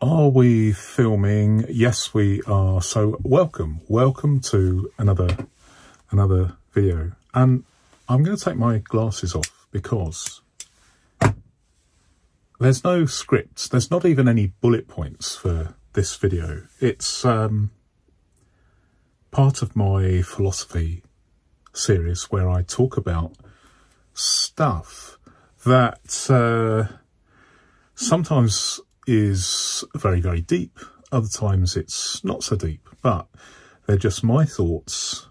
Are we filming? Yes, we are. So welcome, welcome to another another video. And I'm going to take my glasses off because there's no scripts. There's not even any bullet points for this video. It's um, part of my philosophy series where I talk about stuff that uh, sometimes is very, very deep. Other times it's not so deep, but they're just my thoughts,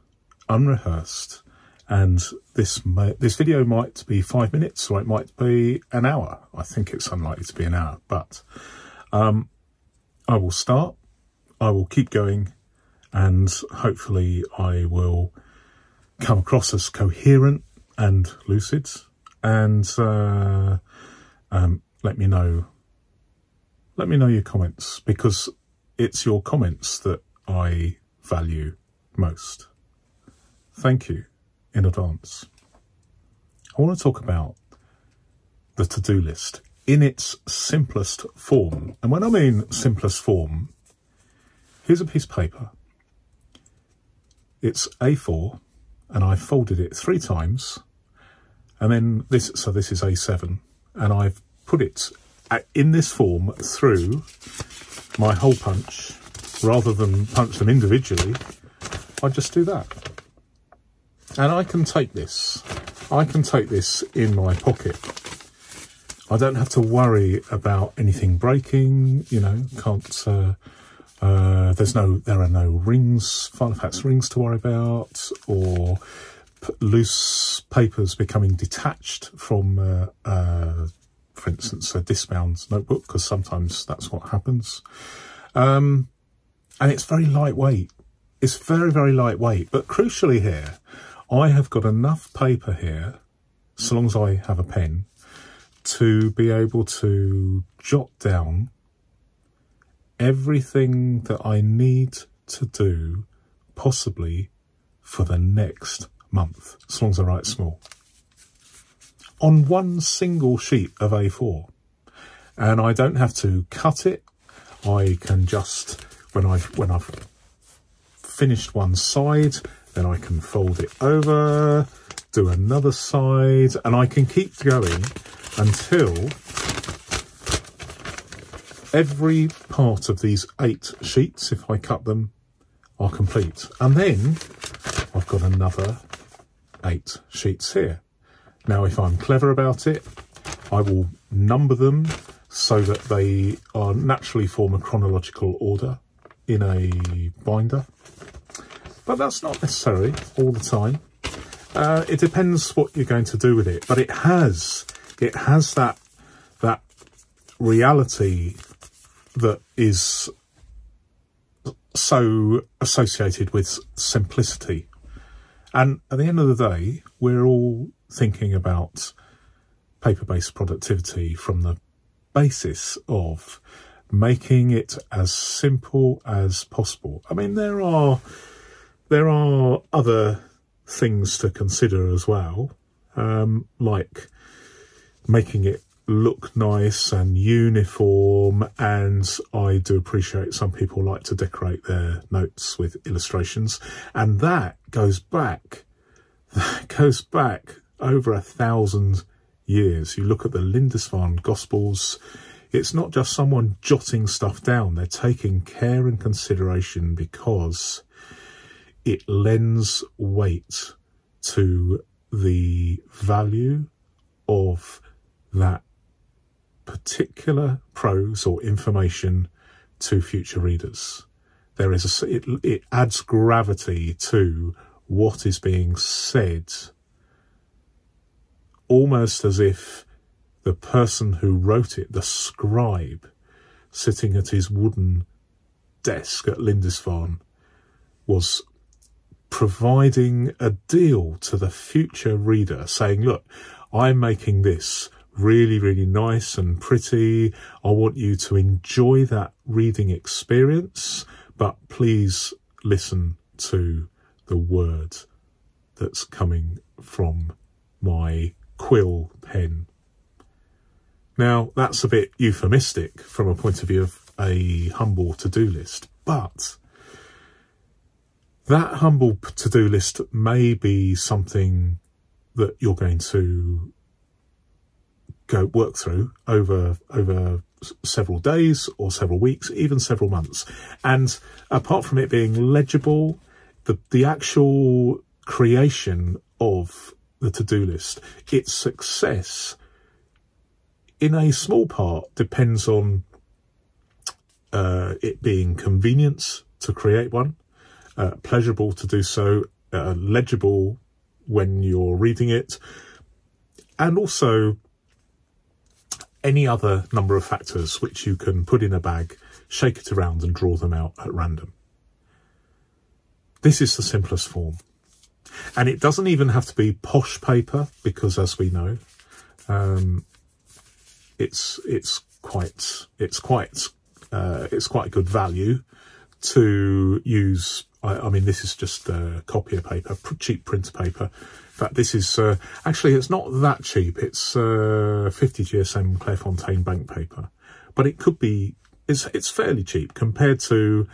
unrehearsed. And this may, this video might be five minutes or it might be an hour. I think it's unlikely to be an hour, but um, I will start. I will keep going and hopefully I will come across as coherent and lucid and uh, um, let me know let me know your comments because it's your comments that I value most. Thank you in advance. I want to talk about the to-do list in its simplest form. And when I mean simplest form, here's a piece of paper. It's A4 and I folded it three times. And then this, so this is A7 and I've put it in this form through my hole punch rather than punch them individually I just do that. And I can take this. I can take this in my pocket. I don't have to worry about anything breaking you know can't uh, uh, there's no there are no rings Filofax rings to worry about or loose papers becoming detached from uh, uh for instance, a discbound notebook, because sometimes that's what happens. Um, and it's very lightweight. It's very, very lightweight. But crucially here, I have got enough paper here, so long as I have a pen, to be able to jot down everything that I need to do, possibly for the next month, as long as I write small on one single sheet of A4. And I don't have to cut it. I can just, when I've, when I've finished one side, then I can fold it over, do another side, and I can keep going until every part of these eight sheets, if I cut them, are complete. And then I've got another eight sheets here. Now, if I'm clever about it, I will number them so that they are naturally form a chronological order in a binder. But that's not necessary all the time. Uh, it depends what you're going to do with it, but it has it has that that reality that is so associated with simplicity. And at the end of the day, we're all thinking about paper-based productivity from the basis of making it as simple as possible. I mean, there are there are other things to consider as well, um, like making it look nice and uniform. And I do appreciate some people like to decorate their notes with illustrations, and that goes back. That goes back over a thousand years. You look at the Lindisfarne Gospels, it's not just someone jotting stuff down. They're taking care and consideration because it lends weight to the value of that particular prose or information to future readers. There is a, it, it adds gravity to what is being said almost as if the person who wrote it, the scribe, sitting at his wooden desk at Lindisfarne, was providing a deal to the future reader, saying, look, I'm making this really, really nice and pretty. I want you to enjoy that reading experience, but please listen to the word that's coming from my quill pen. Now, that's a bit euphemistic from a point of view of a humble to-do list, but that humble to-do list may be something that you're going to go work through over over several days or several weeks, even several months. And apart from it being legible, the the actual creation of the to-do list, its success in a small part depends on uh, it being convenience to create one, uh, pleasurable to do so, uh, legible when you're reading it, and also any other number of factors which you can put in a bag, shake it around and draw them out at random. This is the simplest form. And it doesn't even have to be posh paper because as we know, um, it's, it's quite, it's quite, uh, it's quite good value to use. I, I mean, this is just uh, copier paper, cheap print paper. In fact, this is uh, actually it's not that cheap. It's uh, 50 GSM Clairefontaine bank paper, but it could be. It's it's fairly cheap compared to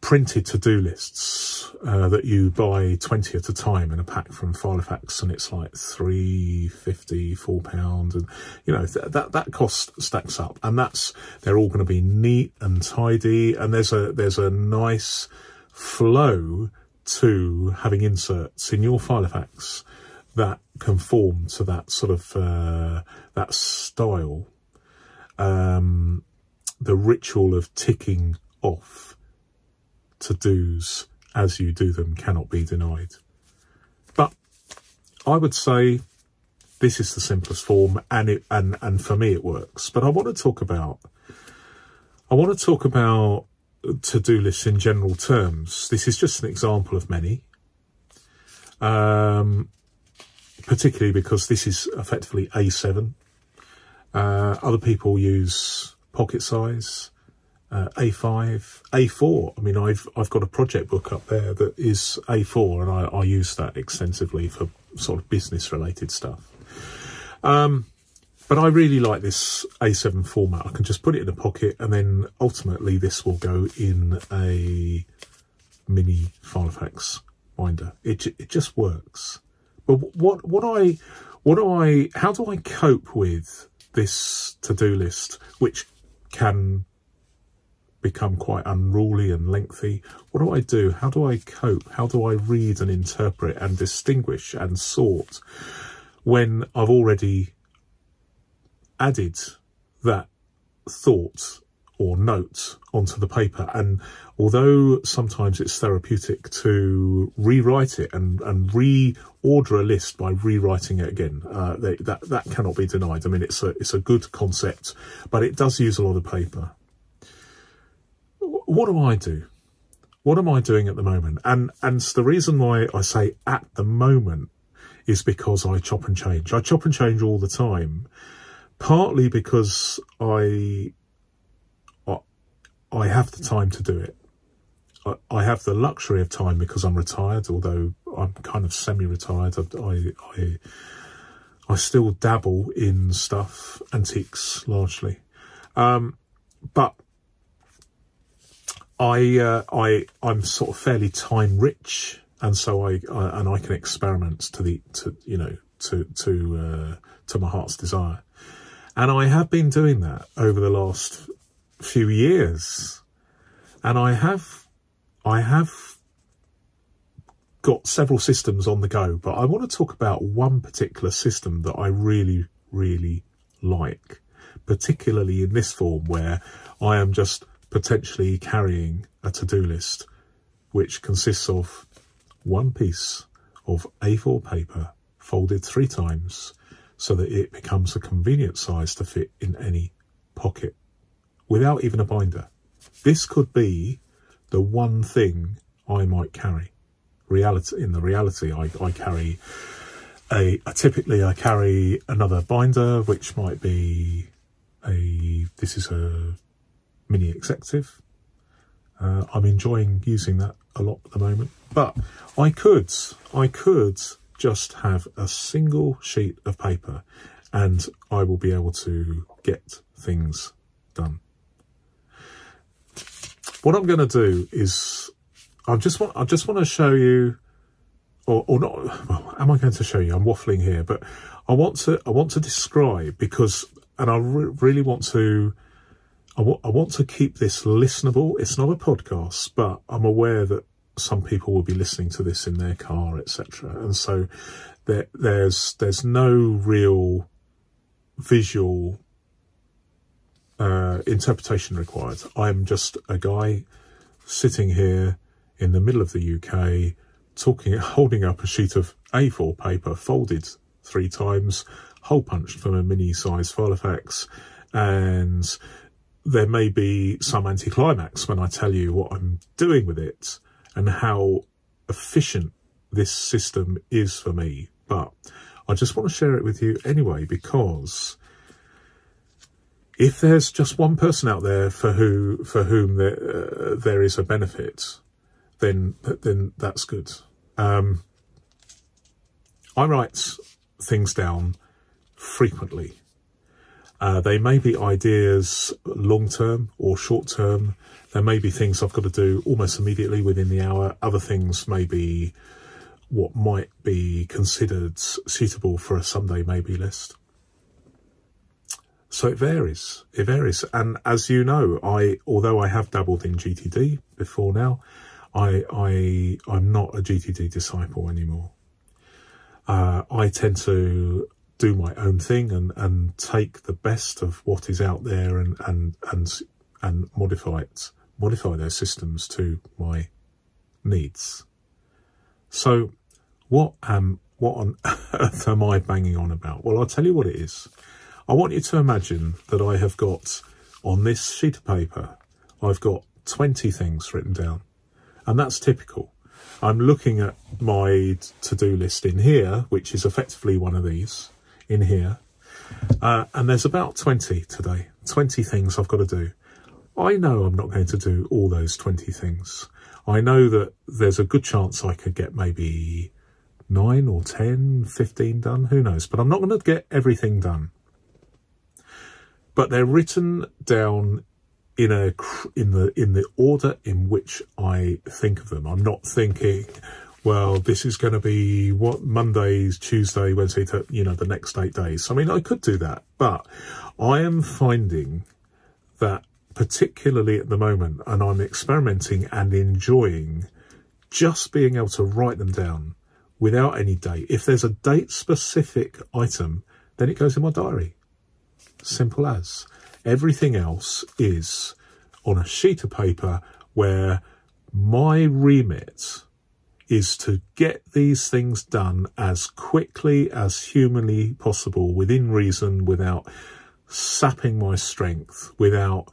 printed to-do lists uh, that you buy 20 at a time in a pack from Filofax and it's like three fifty, four pounds and you know th that that cost stacks up and that's they're all going to be neat and tidy and there's a there's a nice flow to having inserts in your Filofax that conform to that sort of uh, that style. Um, the ritual of ticking off to-dos as you do them cannot be denied. But I would say this is the simplest form and it and and for me it works. But I want to talk about I want to talk about to-do lists in general terms. This is just an example of many. Um, particularly because this is effectively A7. Uh, other people use pocket size uh, A5, A4. I mean, I've I've got a project book up there that is A4, and I, I use that extensively for sort of business related stuff. Um, but I really like this A7 format. I can just put it in a pocket, and then ultimately this will go in a mini Filofax binder. It it just works. But what what I what do I how do I cope with this to do list, which can become quite unruly and lengthy. What do I do? How do I cope? How do I read and interpret and distinguish and sort when I've already added that thought or note onto the paper? And although sometimes it's therapeutic to rewrite it and, and reorder a list by rewriting it again, uh, they, that, that cannot be denied. I mean, it's a, it's a good concept, but it does use a lot of paper what do I do? What am I doing at the moment? And and the reason why I say at the moment is because I chop and change. I chop and change all the time, partly because I I, I have the time to do it. I, I have the luxury of time because I'm retired, although I'm kind of semi-retired. I, I, I still dabble in stuff, antiques largely. Um, but I uh, I I'm sort of fairly time rich, and so I, I, and I can experiment to the to you know to to uh, to my heart's desire, and I have been doing that over the last few years, and I have I have got several systems on the go, but I want to talk about one particular system that I really really like, particularly in this form where I am just potentially carrying a to-do list which consists of one piece of A4 paper folded three times so that it becomes a convenient size to fit in any pocket without even a binder. This could be the one thing I might carry. Reality in the reality, I, I carry a, a typically I carry another binder, which might be a this is a Mini Executive. Uh, I'm enjoying using that a lot at the moment. But I could, I could just have a single sheet of paper and I will be able to get things done. what I'm going to do is I just want I just want to show you, or, or not. Well, am I going to show you? I'm waffling here, but I want to I want to describe because, and I re really want to. I, I want to keep this listenable. It's not a podcast, but I'm aware that some people will be listening to this in their car, etc. And so there, there's there's no real visual uh, interpretation required. I'm just a guy sitting here in the middle of the UK, talking, holding up a sheet of A4 paper, folded three times, hole punched from a mini-size file Filofax, and there may be some anticlimax when I tell you what I'm doing with it and how efficient this system is for me. But I just want to share it with you anyway because if there's just one person out there for who for whom there, uh, there is a benefit, then then that's good. Um, I write things down frequently. Uh, they may be ideas long term or short term. There may be things I've got to do almost immediately within the hour. Other things may be what might be considered suitable for a someday maybe list. So it varies. It varies. And as you know, I although I have dabbled in GTD before now, I I I'm not a GTD disciple anymore. Uh, I tend to do my own thing and and take the best of what is out there and and and and modify it, modify those systems to my needs. So, what am what on earth am I banging on about? Well, I'll tell you what it is. I want you to imagine that I have got on this sheet of paper, I've got 20 things written down. And that's typical. I'm looking at my to-do list in here, which is effectively one of these in here. Uh, and there's about 20 today, 20 things I've got to do. I know I'm not going to do all those 20 things. I know that there's a good chance I could get maybe 9 or 10, 15 done, who knows. But I'm not going to get everything done. But they're written down in a in the in the order in which I think of them. I'm not thinking, well, this is going to be what Mondays, Tuesday, Wednesday, to, you know, the next eight days. I mean, I could do that, but I am finding that particularly at the moment, and I'm experimenting and enjoying just being able to write them down without any date. If there's a date specific item, then it goes in my diary. Simple as. Everything else is on a sheet of paper where my remit is to get these things done as quickly as humanly possible within reason without sapping my strength, without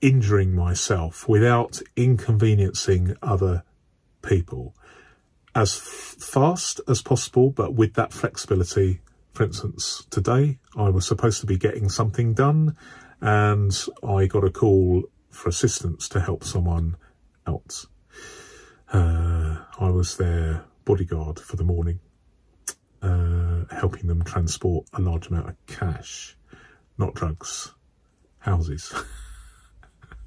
injuring myself, without inconveniencing other people as fast as possible, but with that flexibility for instance, today I was supposed to be getting something done and I got a call for assistance to help someone else. Uh, I was their bodyguard for the morning, uh, helping them transport a large amount of cash, not drugs, houses.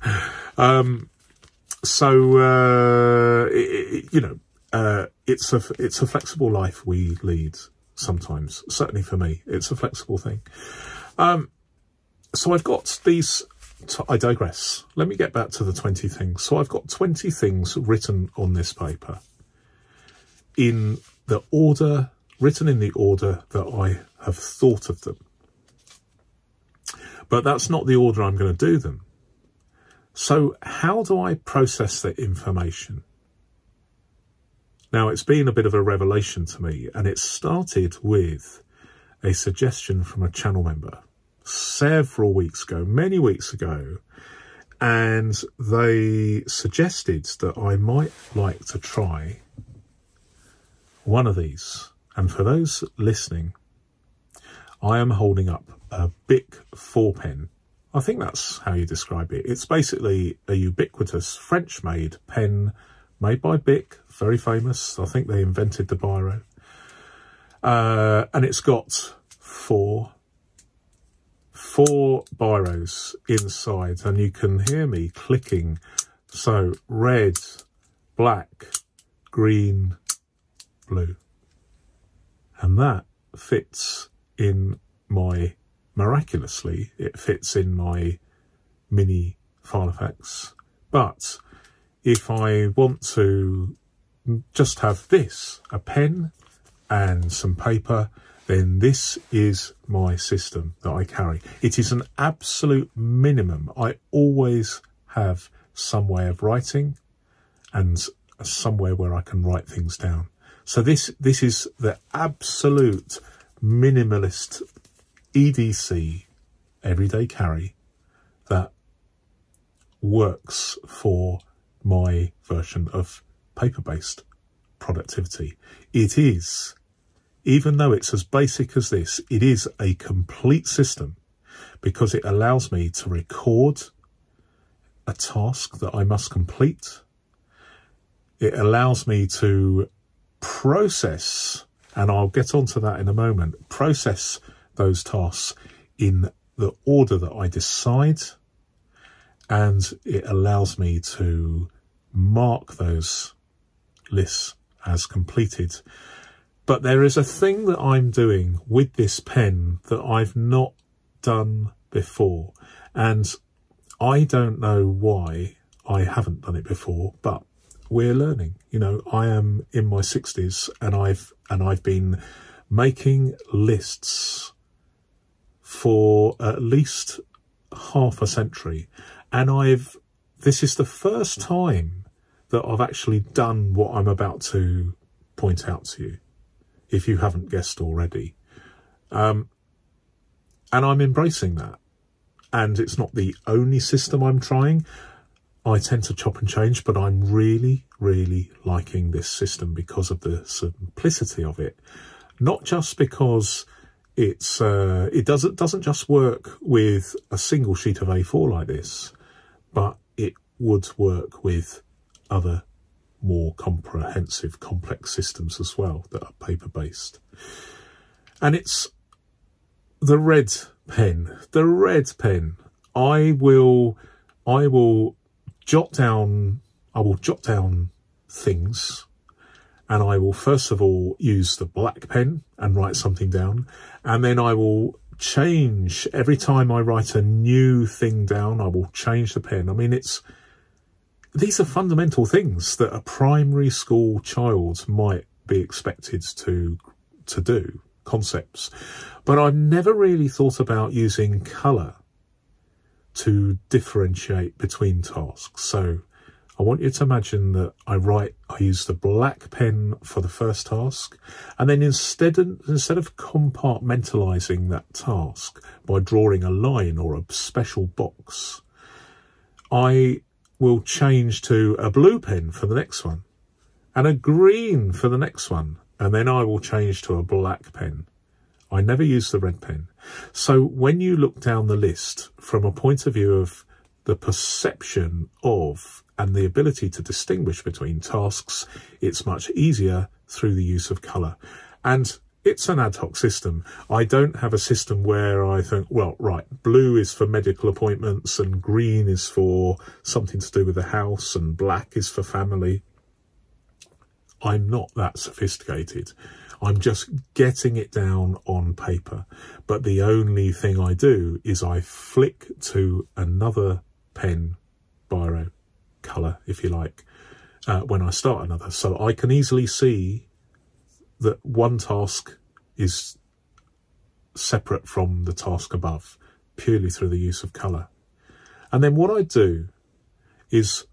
um, so, uh, it, you know, uh, it's a it's a flexible life we lead sometimes. Certainly for me, it's a flexible thing. Um, so I've got these, I digress. Let me get back to the 20 things. So I've got 20 things written on this paper in the order, written in the order that I have thought of them. But that's not the order I'm going to do them. So how do I process the information? Now, it's been a bit of a revelation to me, and it started with a suggestion from a channel member several weeks ago, many weeks ago, and they suggested that I might like to try one of these. And for those listening, I am holding up a Bic 4 pen. I think that's how you describe it. It's basically a ubiquitous French-made pen made by Bic, very famous. I think they invented the biro. Uh, and it's got four, four biros inside and you can hear me clicking So red, black, green, blue. And that fits in my, miraculously, it fits in my mini Filofax. But if I want to just have this, a pen and some paper, then this is my system that I carry. It is an absolute minimum. I always have some way of writing and somewhere where I can write things down. So this, this is the absolute minimalist EDC everyday carry that works for my version of paper-based productivity. It is, even though it's as basic as this, it is a complete system because it allows me to record a task that I must complete. It allows me to process, and I'll get onto that in a moment, process those tasks in the order that I decide. And it allows me to mark those lists as completed. But there is a thing that I'm doing with this pen that I've not done before. And I don't know why I haven't done it before, but we're learning. You know, I am in my 60s and I've and I've been making lists for at least half a century and I've this is the first time that I've actually done what I'm about to point out to you if you haven't guessed already um, and I'm embracing that and it's not the only system I'm trying. I tend to chop and change, but I'm really, really liking this system because of the simplicity of it. Not just because it's uh, it doesn't doesn't just work with a single sheet of A4 like this, but it would work with other more comprehensive, complex systems as well that are paper based. And it's the red pen, the red pen. I will, I will jot down, I will jot down things and I will first of all use the black pen and write something down. And then I will change every time I write a new thing down, I will change the pen. I mean, it's, these are fundamental things that a primary school child might be expected to, to do concepts. But I've never really thought about using colour to differentiate between tasks. So I want you to imagine that I write, I use the black pen for the first task, and then instead of, instead of compartmentalizing that task by drawing a line or a special box, I will change to a blue pen for the next one and a green for the next one, and then I will change to a black pen. I never use the red pen. So when you look down the list from a point of view of the perception of and the ability to distinguish between tasks, it's much easier through the use of colour. And it's an ad hoc system. I don't have a system where I think, well, right, blue is for medical appointments and green is for something to do with the house and black is for family. I'm not that sophisticated. I'm just getting it down on paper. But the only thing I do is I flick to another pen, biro, colour, if you like, uh, when I start another. So I can easily see that one task is separate from the task above, purely through the use of colour. And then what I do is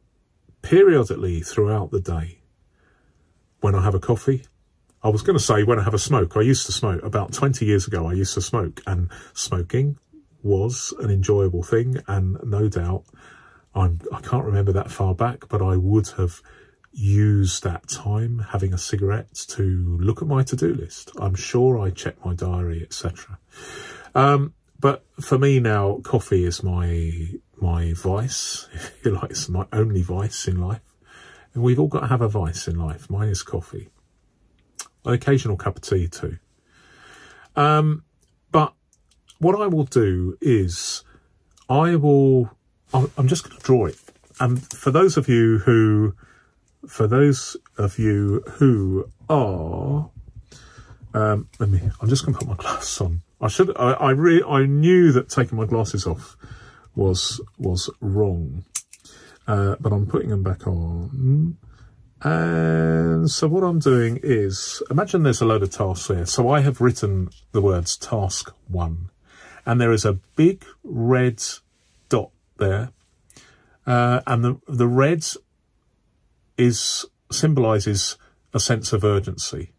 periodically throughout the day, when I have a coffee, I was going to say when I have a smoke, I used to smoke about 20 years ago. I used to smoke and smoking was an enjoyable thing. And no doubt I'm, I can't remember that far back, but I would have used that time having a cigarette to look at my to-do list. I'm sure I check my diary, etc. Um, but for me now, coffee is my my vice, if you like. It's my only vice in life. And we've all got to have a vice in life. Mine is coffee. An occasional cup of tea too. Um, but what I will do is I will, I'm just going to draw it. and for those of you who, for those of you who are, um, let me, I'm just going to put my glasses on. I should, I, I really, I knew that taking my glasses off was, was wrong. Uh, but I'm putting them back on. And so what I'm doing is, imagine there's a load of tasks here. So I have written the words task one, and there is a big red dot there. Uh, and the, the red is symbolizes a sense of urgency.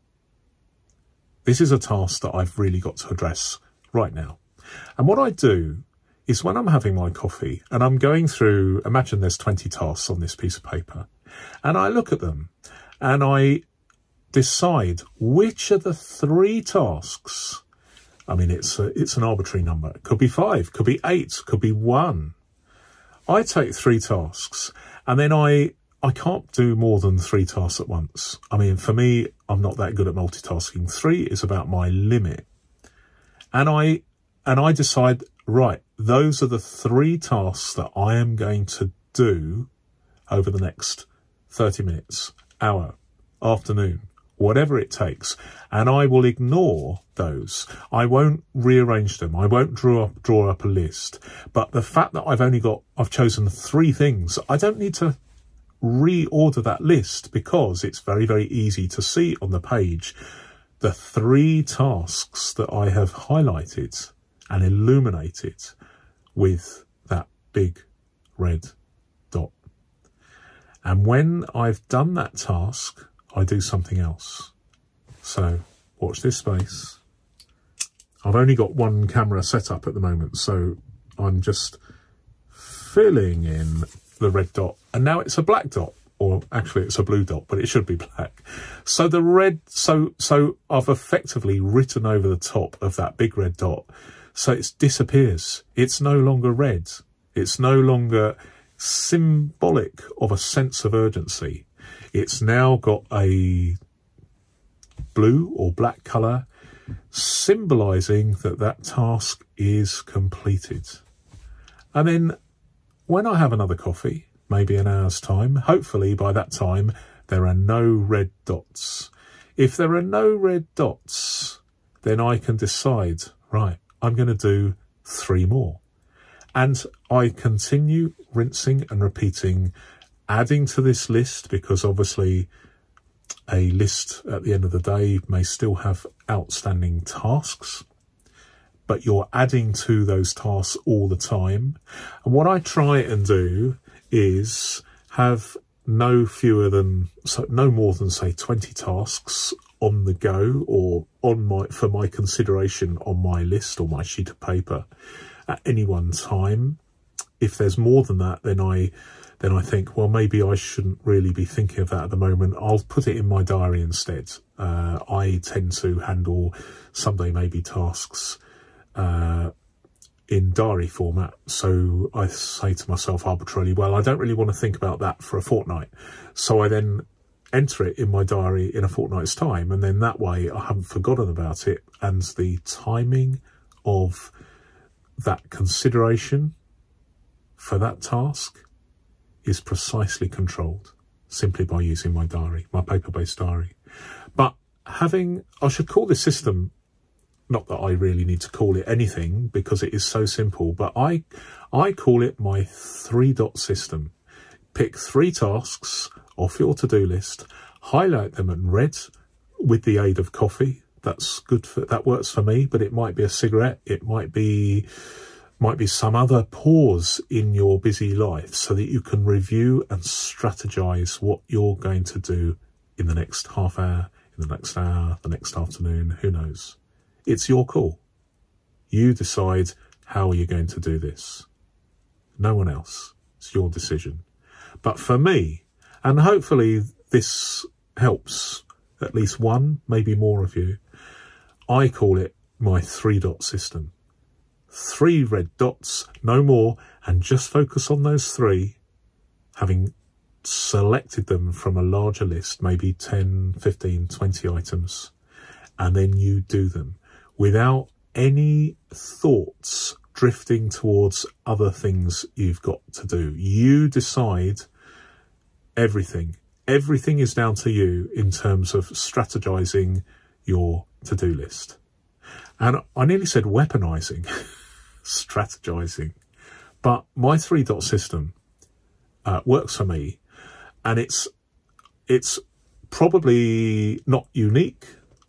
This is a task that I've really got to address right now. And what I do is when I'm having my coffee and I'm going through, imagine there's 20 tasks on this piece of paper, and I look at them and I decide which of the three tasks, I mean, it's, a, it's an arbitrary number. It could be five, could be eight, could be one. I take three tasks and then I, I can't do more than three tasks at once. I mean, for me, I'm not that good at multitasking. Three is about my limit. And I, and I decide right, those are the three tasks that I am going to do over the next 30 minutes, hour, afternoon, whatever it takes. And I will ignore those. I won't rearrange them. I won't draw up, draw up a list. But the fact that I've only got, I've chosen three things, I don't need to reorder that list because it's very, very easy to see on the page the three tasks that I have highlighted and illuminated with that big red. And when I've done that task, I do something else. So watch this space. I've only got one camera set up at the moment, so I'm just filling in the red dot. And now it's a black dot, or actually it's a blue dot, but it should be black. So the red, so, so I've effectively written over the top of that big red dot so it disappears. It's no longer red. It's no longer symbolic of a sense of urgency. It's now got a blue or black colour symbolising that that task is completed. And then when I have another coffee, maybe an hour's time, hopefully by that time there are no red dots. If there are no red dots, then I can decide, right, I'm going to do three more. And I continue rinsing and repeating, adding to this list because obviously a list at the end of the day may still have outstanding tasks, but you're adding to those tasks all the time. And what I try and do is have no fewer than, so no more than say 20 tasks on the go or on my for my consideration on my list or my sheet of paper at any one time. If there's more than that, then I then I think, well, maybe I shouldn't really be thinking of that at the moment. I'll put it in my diary instead. Uh, I tend to handle someday maybe tasks uh, in diary format. So I say to myself arbitrarily, well, I don't really want to think about that for a fortnight. So I then enter it in my diary in a fortnight's time and then that way I haven't forgotten about it and the timing of that consideration for that task is precisely controlled simply by using my diary, my paper-based diary. But having, I should call this system, not that I really need to call it anything because it is so simple, but I, I call it my three dot system. Pick three tasks off your to-do list, highlight them in red with the aid of coffee. That's good for, that works for me, but it might be a cigarette. It might be, might be some other pause in your busy life so that you can review and strategize what you're going to do in the next half hour, in the next hour, the next afternoon, who knows? It's your call. You decide how you're going to do this. No one else. It's your decision. But for me, and hopefully this helps at least one, maybe more of you. I call it my three dot system. Three red dots, no more, and just focus on those three, having selected them from a larger list, maybe 10, 15, 20 items, and then you do them without any thoughts drifting towards other things you've got to do. You decide everything. Everything is down to you in terms of strategizing your to-do list. And I nearly said weaponizing, strategizing, but my three dot system uh, works for me and it's, it's probably not unique.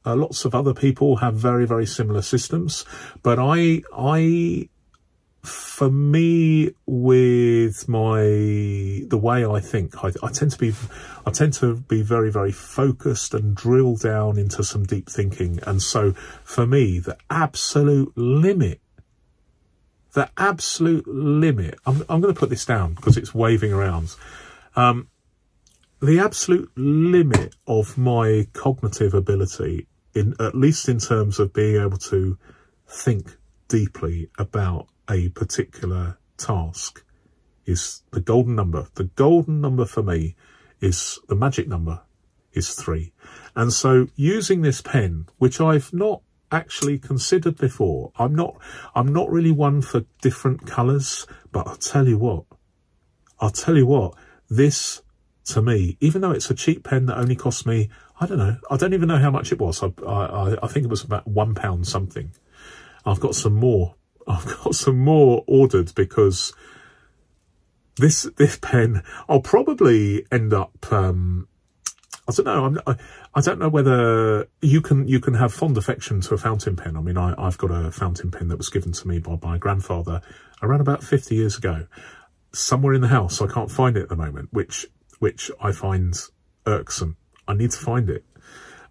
Uh, lots of other people have very, very similar systems, but I, I, for me, with my the way I think, I, I tend to be, I tend to be very, very focused and drill down into some deep thinking. And so, for me, the absolute limit the absolute limit. I'm, I'm going to put this down because it's waving around. Um, the absolute limit of my cognitive ability, in at least in terms of being able to think deeply about a particular task, is the golden number. The golden number for me is the magic number is three. And so using this pen, which I've not actually considered before. I'm not, I'm not really one for different colours, but I'll tell you what, I'll tell you what, this to me, even though it's a cheap pen that only cost me, I don't know, I don't even know how much it was. I, I, I think it was about one pound something. I've got some more. I've got some more ordered because this, this pen, I'll probably end up, um, I don't know. I'm, I, I don't know whether you can you can have fond affection to a fountain pen. I mean, I, I've got a fountain pen that was given to me by my grandfather around about 50 years ago. Somewhere in the house, I can't find it at the moment, which which I find irksome. I need to find it,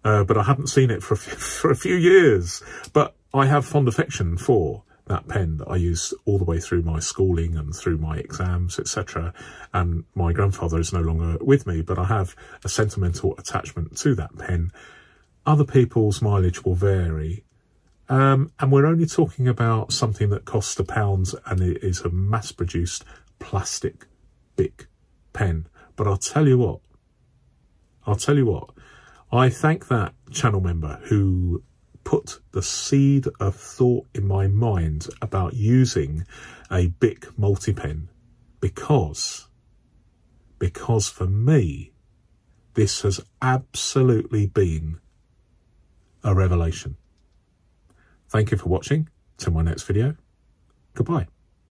uh, but I haven't seen it for a few, for a few years. But I have fond affection for that pen that I used all the way through my schooling and through my exams, etc. And my grandfather is no longer with me, but I have a sentimental attachment to that pen. Other people's mileage will vary. Um, and we're only talking about something that costs a pound and it is a mass produced plastic Bic pen. But I'll tell you what, I'll tell you what, I thank that channel member who put the seed of thought in my mind about using a Bic multi-pen because, because for me, this has absolutely been a revelation. Thank you for watching. Till my next video. Goodbye.